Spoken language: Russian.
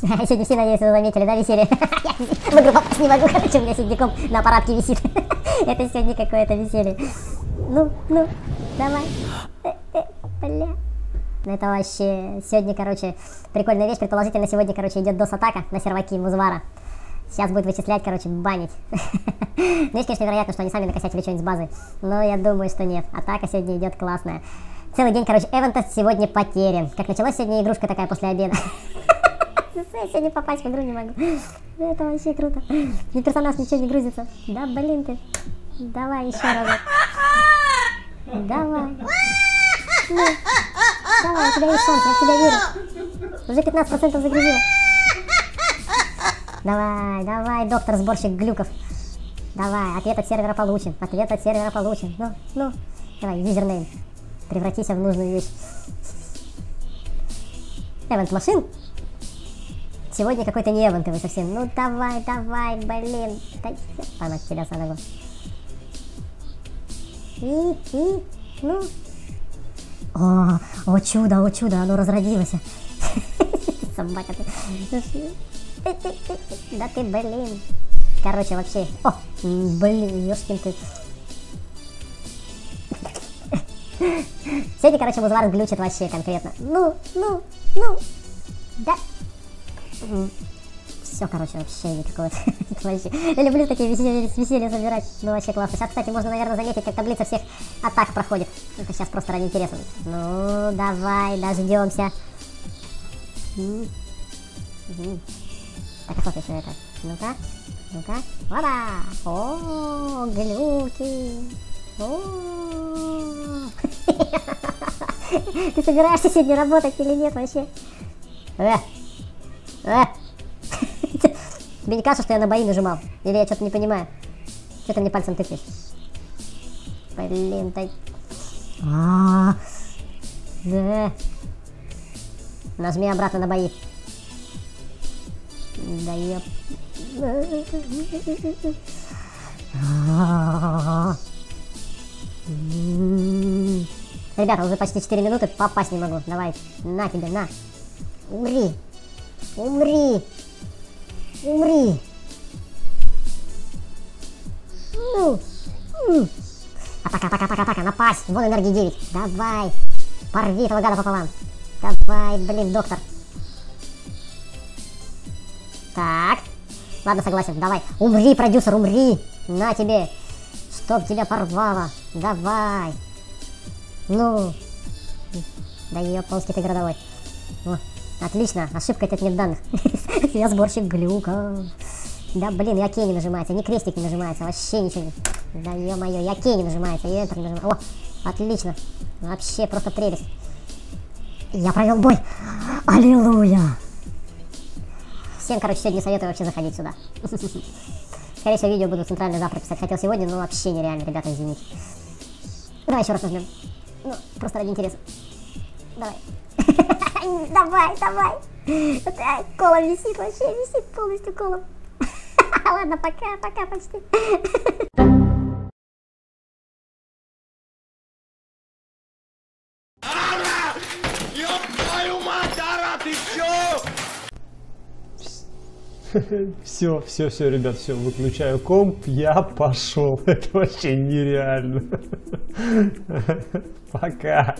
Сегодня все, надеюсь, вы заметили, да, веселье? В игру попасть не могу, короче, у меня сидником на аппаратке висит. Это сегодня какое-то веселье. Ну, ну, давай. Э, э, бля. Ну это вообще... Сегодня, короче, прикольная вещь. Предположительно, сегодня, короче, идет дос-атака на серваки Музвара. Сейчас будет вычислять, короче, банить. ну, есть, конечно, вероятно, что они сами накосячили что-нибудь с базы. Но я думаю, что нет. Атака сегодня идет классная. Целый день, короче, Эвента сегодня потерян. Как началась сегодня игрушка такая после обеда. Я сегодня попасть в игру не могу. Это вообще круто. Ни персонаж ничего не грузится. Да блин ты. Давай еще разок. Давай. Ну, давай, у тебя есть шанс, я в тебя верю. Уже 15% загрузила. Давай, давай, доктор сборщик глюков. Давай, ответ от сервера получен. Ответ от сервера получен. Ну, ну. Давай, юзернейм. Превратись в нужную вещь. Эвент машин? Сегодня какой-то не эвентовый совсем. Ну давай, давай, блин. Да тебя за ногу. И, и, ну. О, о чудо, о чудо, оно разродилось. Собака ты. Да ты, блин. Короче, вообще. О, блин, ёшкин ты. Сегодня, короче, Музвар глючит вообще конкретно. Ну, ну, ну. Да. Все, короче, вообще никакого. Я люблю такие веселья, веселья собирать. Ну, вообще классно. Сейчас, кстати, можно, наверное, заметить, как таблица всех атак проходит. Это сейчас просто ради интереса. Ну, давай, дождемся. Так, а еще это? Ну-ка, ну-ка. Опа! О, глюки. Ты собираешься сегодня работать или нет вообще? Э! Э! Тебе не кажется, что я на бои нажимал? Или я что-то не понимаю? Что ты мне пальцем тыкаешь? Блин, дай... А, да. Нажми обратно на бои. Да я... Ребята, уже почти 4 минуты, попасть не могу. Давай, на тебе, на. Умри. Умри. Умри. Ну. Атака, атака, атака, атака, напасть. Вон энергии 9. Давай. Порви этого гада пополам. Давай, блин, доктор. Так. Ладно, согласен, давай. Умри, продюсер, умри. На тебе. Чтоб тебя порвало. Давай. Ну. Да ее ползки ты городовой. О, отлично, ошибка это нет данных. Я сборщик глюков. Да блин, я не нажимается, не крестик не нажимается, вообще ничего не... Да ё-моё, я не нажимается, это не нажимается. О, отлично. Вообще просто прелесть. Я провел бой. Аллилуйя. Всем, короче, сегодня советую вообще заходить сюда. Скорее всего, видео буду центрально завтра писать. Хотел сегодня, но вообще нереально, ребята, извините. Давай еще раз нажмем. Ну, просто ради интереса. Давай. давай, давай. Кола висит вообще, висит полностью колом. Ладно, пока, пока почти. Все, все, все, ребят, все, выключаю комп, я пошел. Это вообще нереально. Пока.